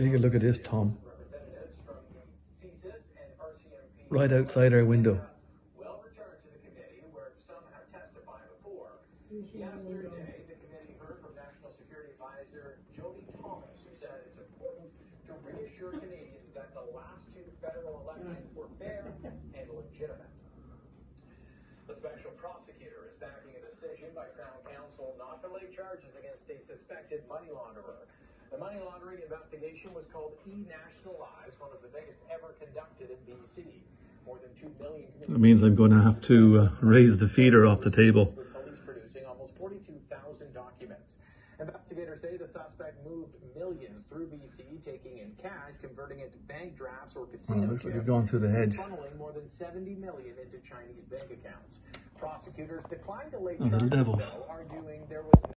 Take a look at this, Tom. Right outside our window. will return to the committee where some have testified before. Yesterday, the committee heard from National Security Advisor Jody Thomas, who said it's important to reassure Canadians that the last two federal elections were fair and legitimate. The special prosecutor is backing a decision by Crown Counsel not to lay charges against a suspected money launderer. The money laundering investigation was called E-Nationalize, one of the biggest ever conducted in BC. More than 2 million That means I'm going to have to uh, raise the feeder off the table. with police producing almost 42,000 documents. Investigators say the suspect moved millions through BC, taking in cash, converting it to bank drafts or casino Oh, looks like chips, you've gone through the hedge. funneling more than 70 million into Chinese bank accounts. Prosecutors declined to lay Oh, charges, though, arguing there was